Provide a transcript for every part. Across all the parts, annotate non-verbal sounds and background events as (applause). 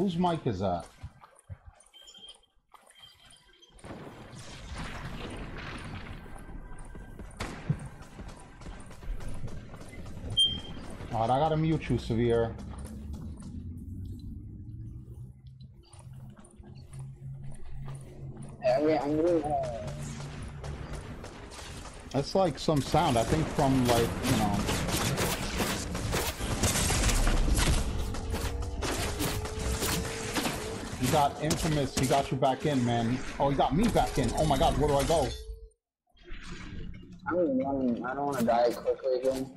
Whose mic is that? Alright, I gotta mute you, Severe. That's like some sound, I think from like, you know. He got infamous, he got you back in, man. Oh, he got me back in. Oh my god, where do I go? I'm running. I don't want to die quickly again.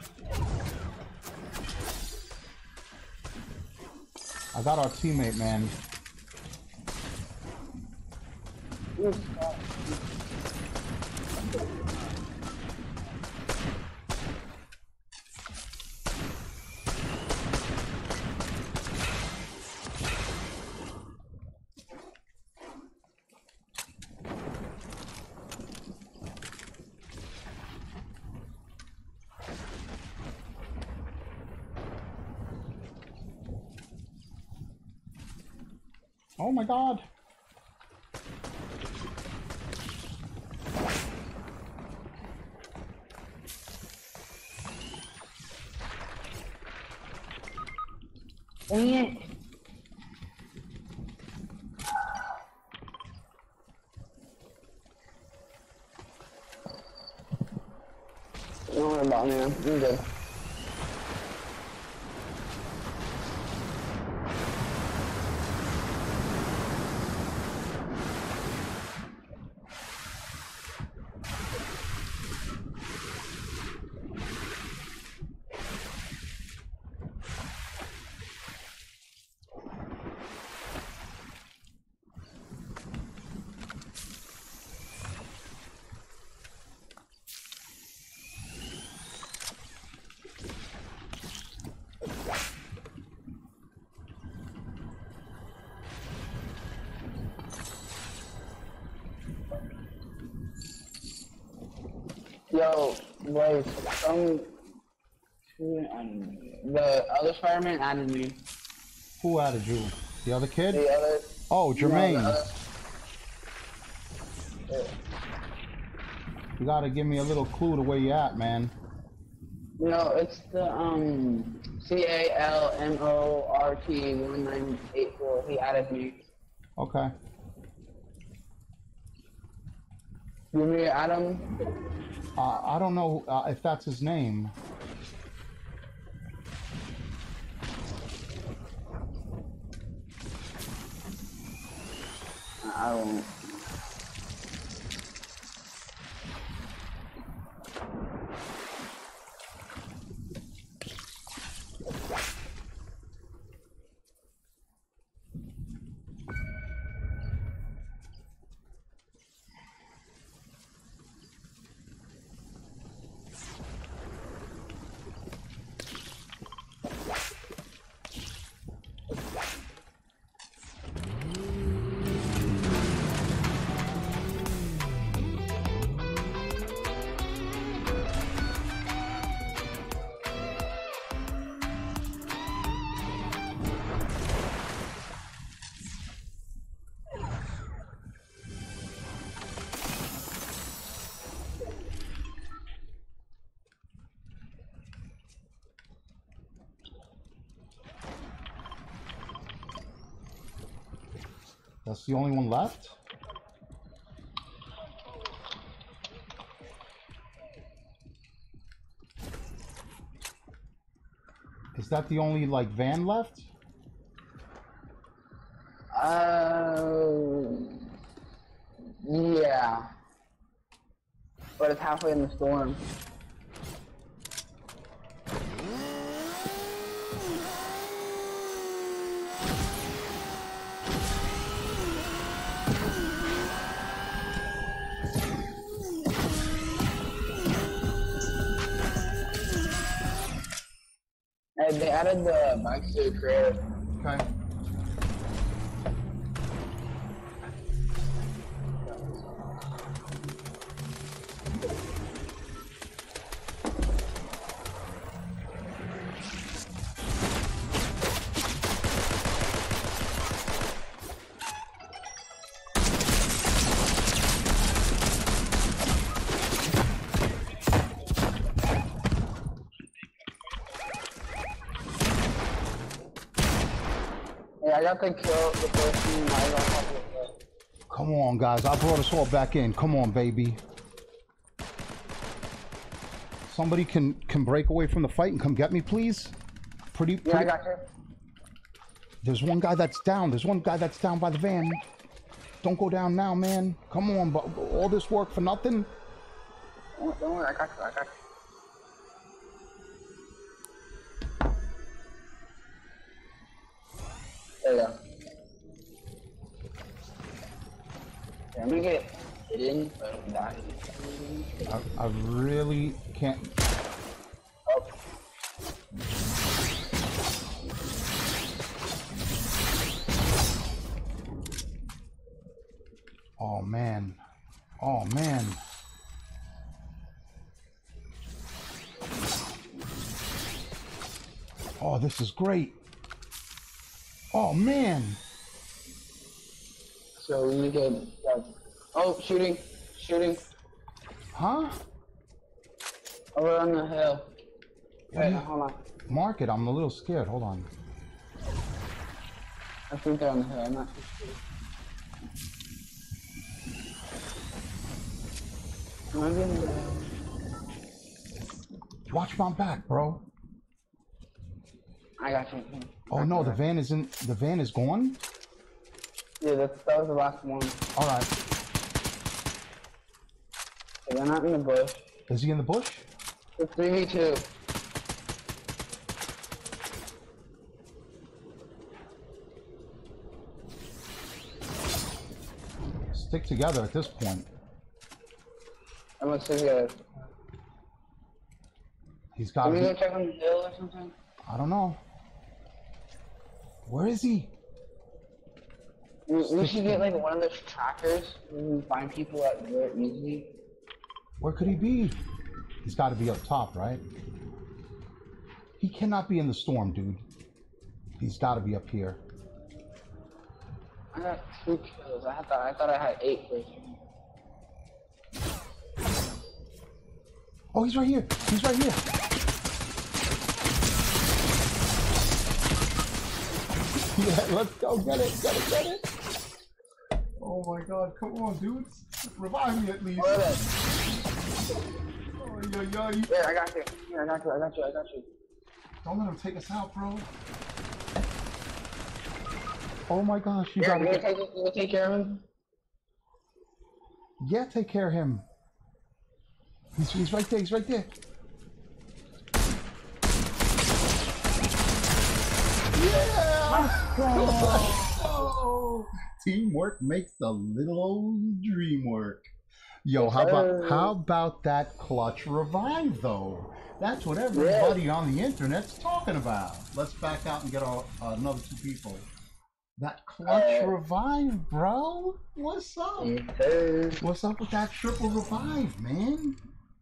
I got our teammate, man. Oh my god. Dang it. Don't worry about me. I'm good. Yo, boys, some the other fireman added me. Who added you? The other kid? The other Oh, no, Jermaine. other- You gotta give me a little clue to where you at, man. No, it's the um C A L M O R T one nine eight four. He added me. Okay. You want me to add him? Uh, I don't know uh, if that's his name. I won't. That's the only one left? Is that the only, like, van left? Uh, yeah. But it's halfway in the storm. They added the bikes to the crib. I got the kill, the first team. I got top the hill. Come on, guys. I brought us all back in. Come on, baby. Somebody can can break away from the fight and come get me, please. Pretty. Yeah, I got you. There's one guy that's down. There's one guy that's down by the van. Don't go down now, man. Come on, but all this work for nothing. Don't worry, I got you. I got you I, I really can't. Oh, man. Oh man. Oh, this is great. Oh man. so we need to. Oh, shooting, shooting Huh? over on the hill. Wait, hold on. Mark it. I'm a little scared. Hold on. I think they're on the hill. I'm not too sure. Maybe in the- Watch my back, bro. I got you. Oh no, the van isn't. The van is gone. Yeah, that, that was the last one. All right. They're not in the bush. Is he in the bush? It's 3v2. Stick together at this point. I'm gonna sit here. He's got. Can we go check on the hill or something? I don't know. Where is he? We, we should get like one of those trackers we find people at very easily. Where could he be? He's got to be up top, right? He cannot be in the storm, dude. He's got to be up here. I got two kills. I thought I thought I had eight first. Oh, he's right here. He's right here. (laughs) Yeah, let's go. Get it. Get it. Get it. Oh my god. Come on, dudes. Revive me at least. Where are they? Yeah, yeah. You- Yeah, I got you. Yeah, I got you. I got you. I got you. Don't let him take us out, bro. Oh my gosh. You Yeah, gotta you get... take you take care of him? Yeah, take care of him. He's, he's right there. He's right there. Yeah! Oh, (laughs) Teamwork makes the little old dream work. Yo, how about how about that clutch revive though? That's what everybody on the internet's talking about. Let's back out and get our, uh, another two people. That clutch Uh, revive, bro. What's up? What's up with that triple revive, man?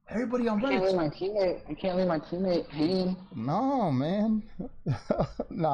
Everybody on I can't leave my teammate. I can't leave my teammate hanging. No, man. (laughs) no,